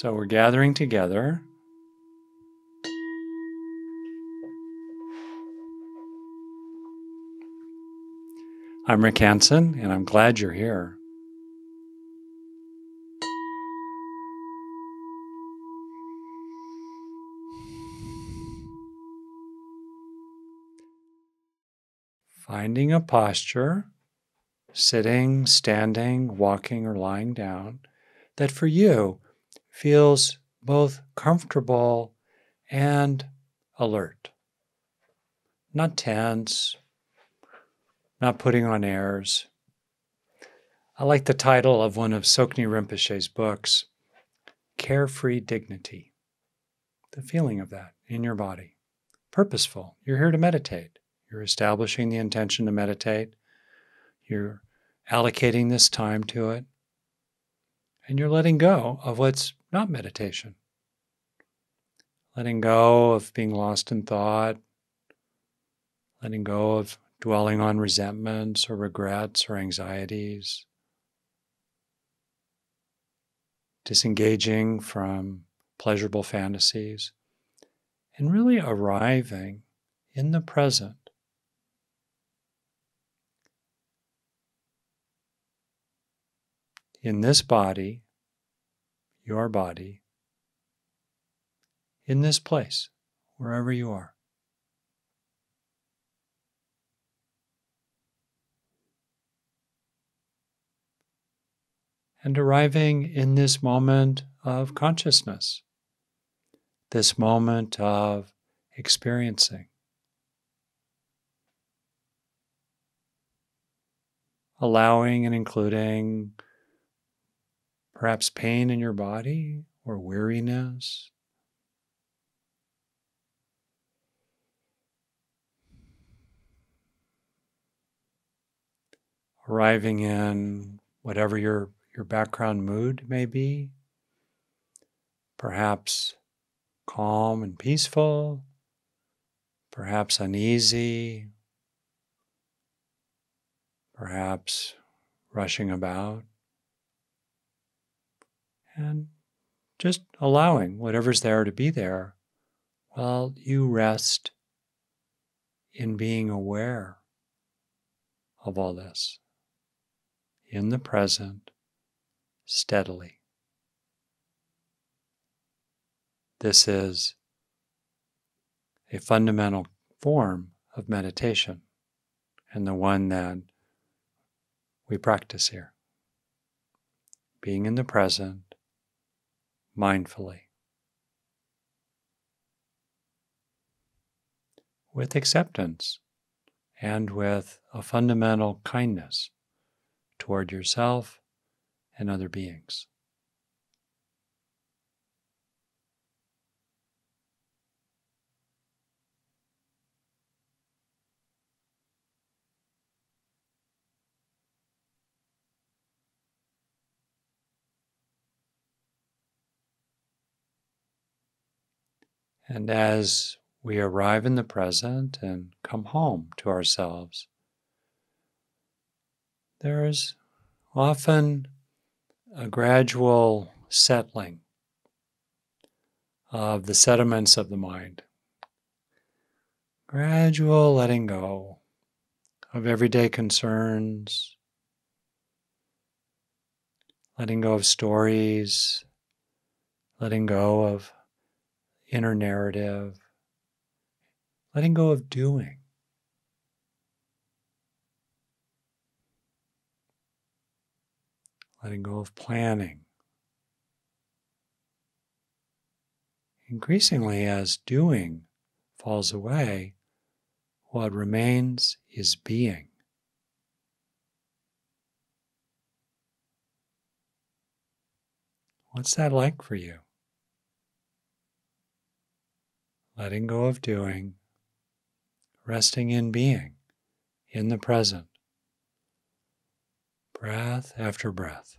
So we're gathering together. I'm Rick Hanson, and I'm glad you're here. Finding a posture, sitting, standing, walking, or lying down, that for you feels both comfortable and alert. Not tense, not putting on airs. I like the title of one of Tsoknyi Rinpoche's books, Carefree Dignity. The feeling of that in your body. Purposeful. You're here to meditate. You're establishing the intention to meditate. You're allocating this time to it. And you're letting go of what's not meditation. Letting go of being lost in thought. Letting go of dwelling on resentments or regrets or anxieties. Disengaging from pleasurable fantasies. And really arriving in the present in this body, your body, in this place, wherever you are. And arriving in this moment of consciousness, this moment of experiencing. Allowing and including perhaps pain in your body or weariness. Arriving in whatever your, your background mood may be, perhaps calm and peaceful, perhaps uneasy, perhaps rushing about and just allowing whatever's there to be there while you rest in being aware of all this in the present steadily. This is a fundamental form of meditation and the one that we practice here. Being in the present mindfully. With acceptance and with a fundamental kindness toward yourself and other beings. And as we arrive in the present and come home to ourselves, there is often a gradual settling of the sediments of the mind. Gradual letting go of everyday concerns, letting go of stories, letting go of inner narrative, letting go of doing. Letting go of planning. Increasingly, as doing falls away, what remains is being. What's that like for you? Letting go of doing, resting in being, in the present, breath after breath.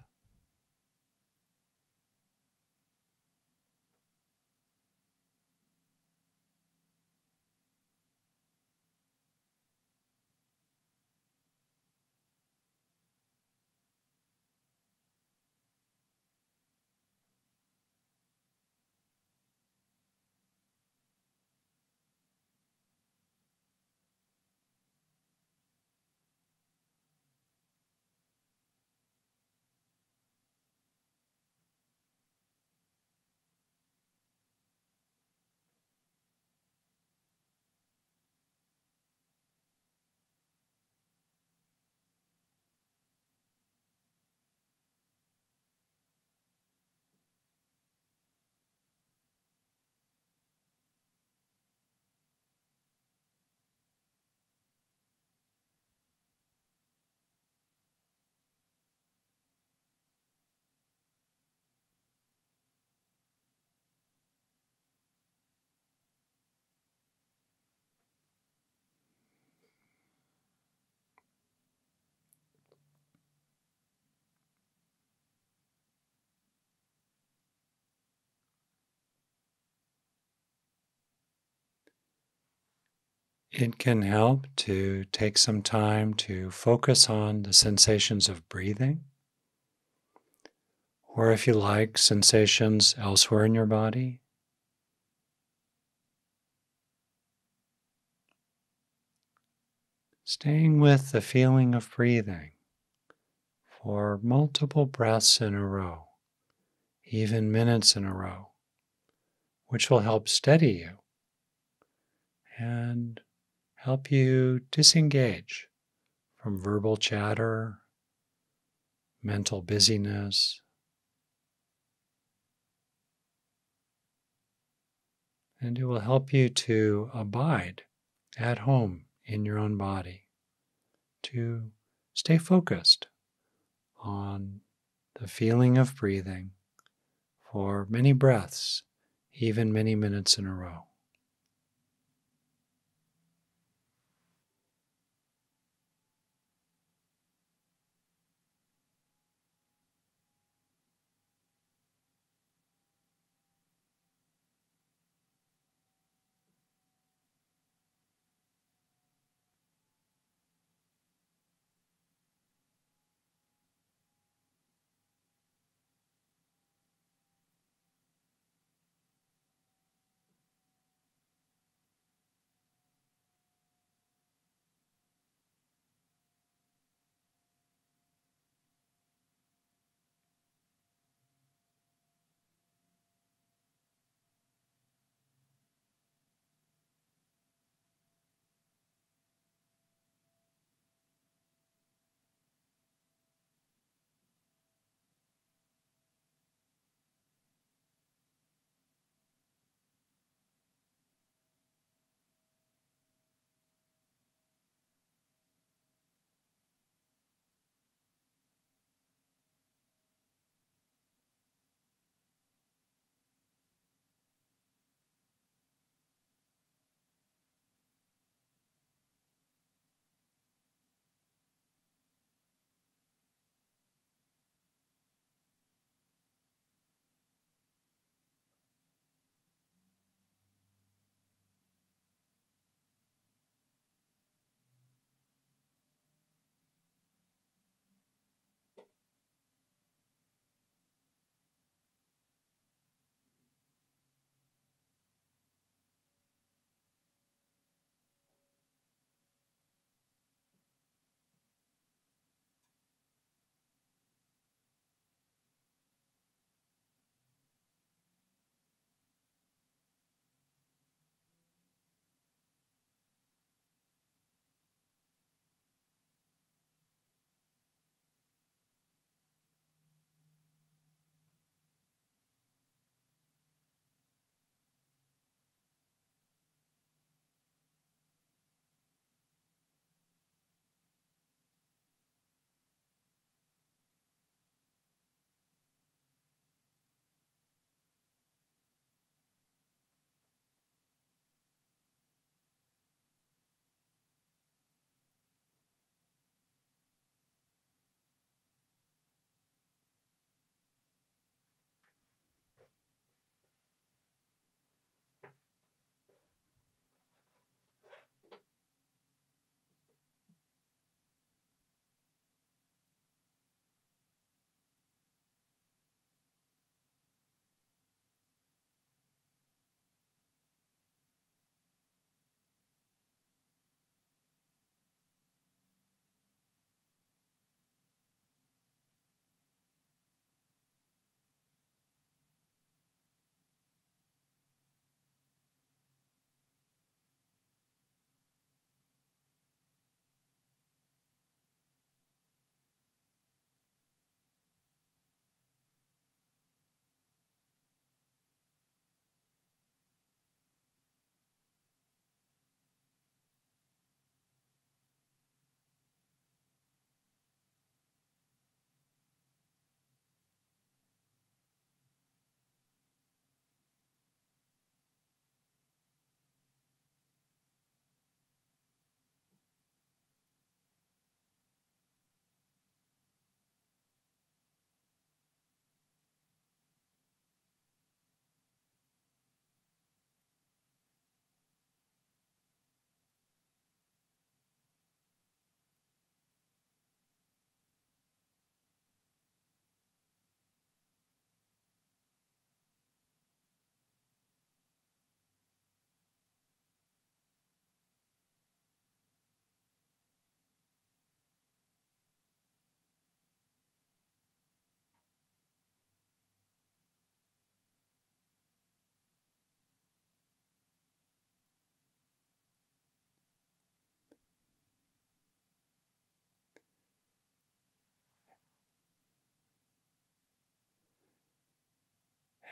It can help to take some time to focus on the sensations of breathing, or if you like, sensations elsewhere in your body. Staying with the feeling of breathing for multiple breaths in a row, even minutes in a row, which will help steady you and help you disengage from verbal chatter, mental busyness. And it will help you to abide at home in your own body, to stay focused on the feeling of breathing for many breaths, even many minutes in a row.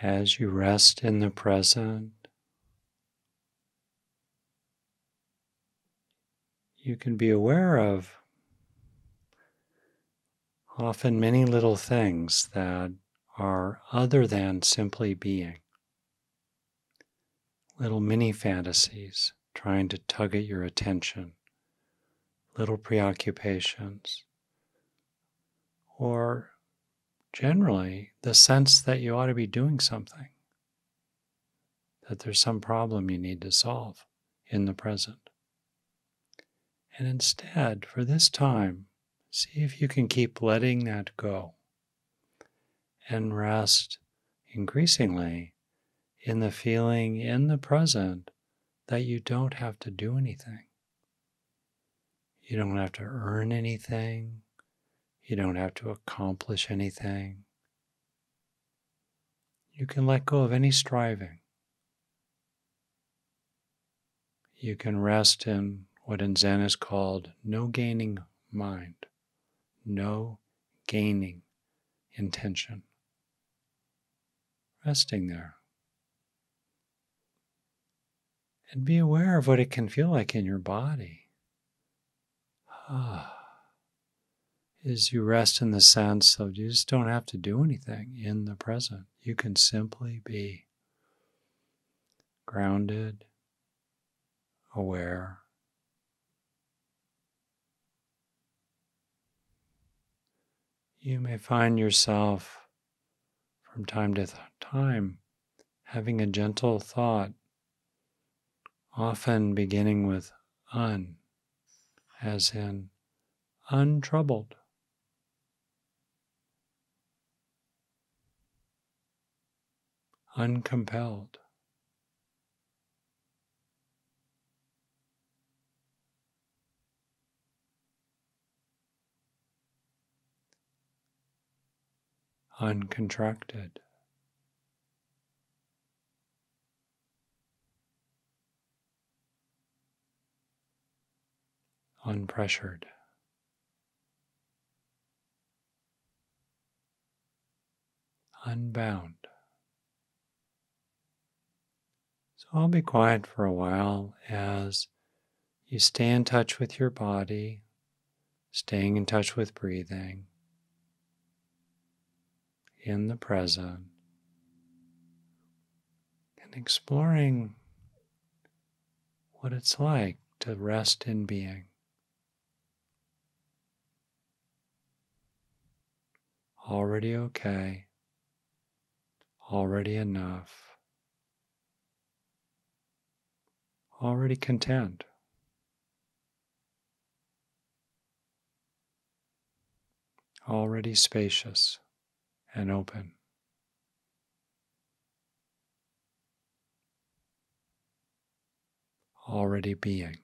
As you rest in the present, you can be aware of often many little things that are other than simply being. Little mini fantasies trying to tug at your attention, little preoccupations, or generally the sense that you ought to be doing something, that there's some problem you need to solve in the present. And instead, for this time, see if you can keep letting that go and rest increasingly in the feeling in the present that you don't have to do anything. You don't have to earn anything. You don't have to accomplish anything. You can let go of any striving. You can rest in what in Zen is called no gaining mind, no gaining intention. Resting there. And be aware of what it can feel like in your body. Ah is you rest in the sense of you just don't have to do anything in the present. You can simply be grounded, aware. You may find yourself from time to time having a gentle thought, often beginning with un, as in untroubled. Uncompelled. Uncontracted. Unpressured. Unbound. I'll be quiet for a while as you stay in touch with your body, staying in touch with breathing in the present, and exploring what it's like to rest in being. Already okay, already enough. Already content. Already spacious and open. Already being.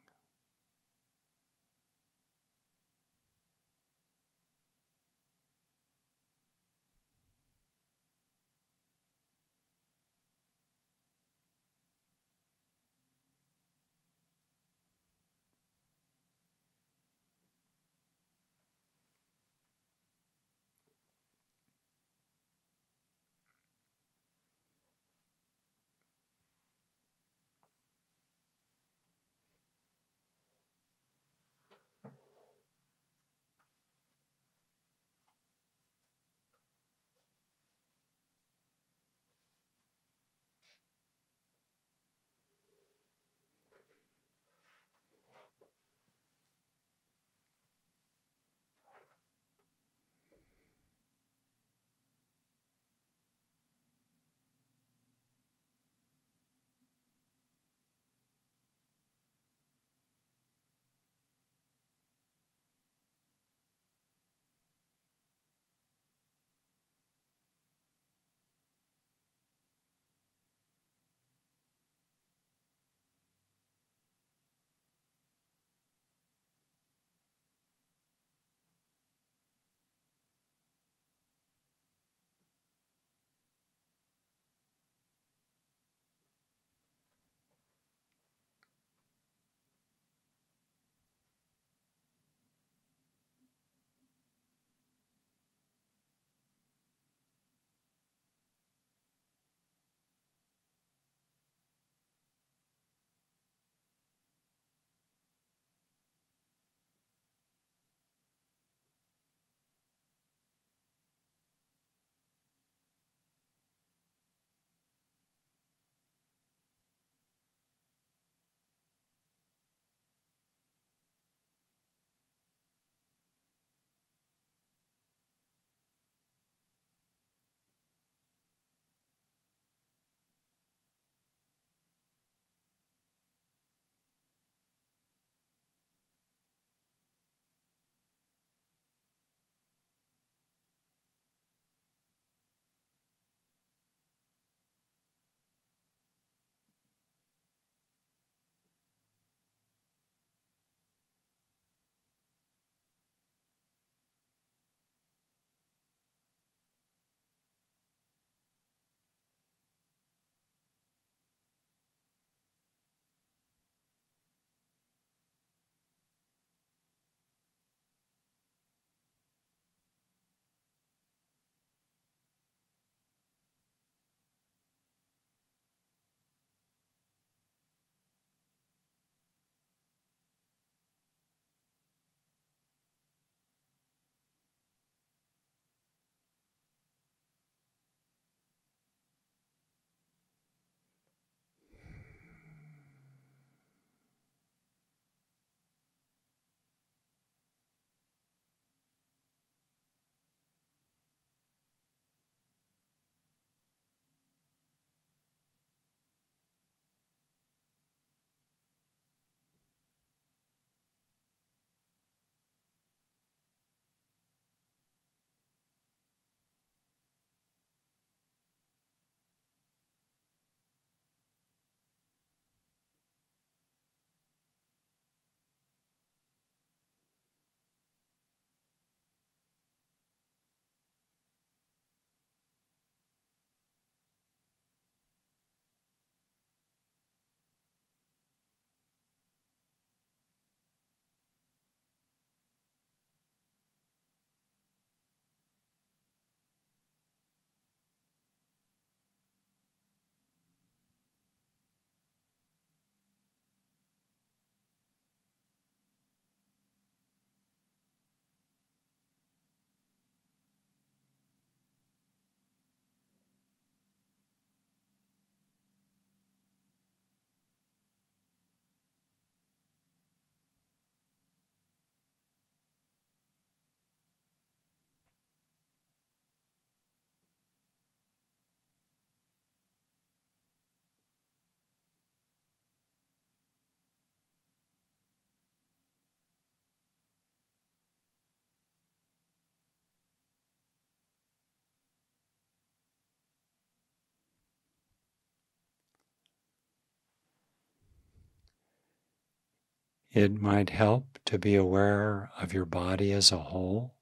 It might help to be aware of your body as a whole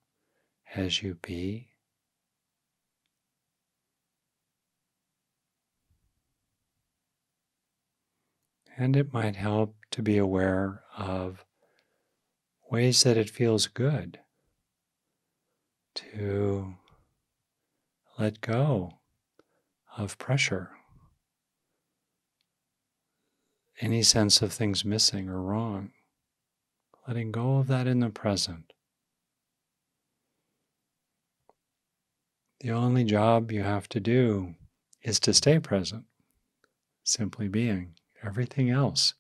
as you be. And it might help to be aware of ways that it feels good to let go of pressure, any sense of things missing or wrong, letting go of that in the present. The only job you have to do is to stay present, simply being. Everything else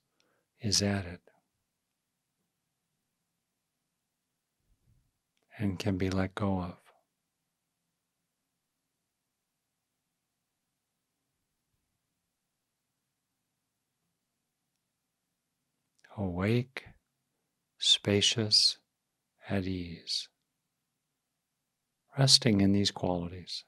is added and can be let go of. Awake, spacious, at ease, resting in these qualities.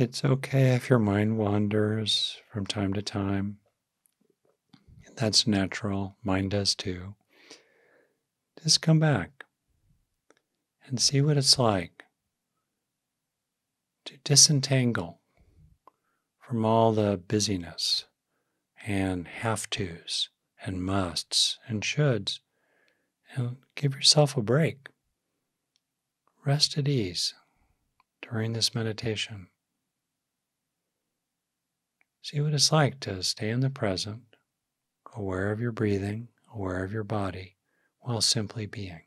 It's okay if your mind wanders from time to time. That's natural. Mine does too. Just come back and see what it's like to disentangle from all the busyness and have tos and musts and shoulds and give yourself a break. Rest at ease during this meditation. See what it's like to stay in the present, aware of your breathing, aware of your body, while simply being.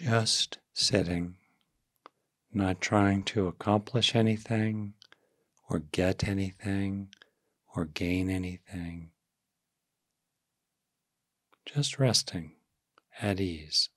Just sitting, not trying to accomplish anything or get anything or gain anything. Just resting at ease.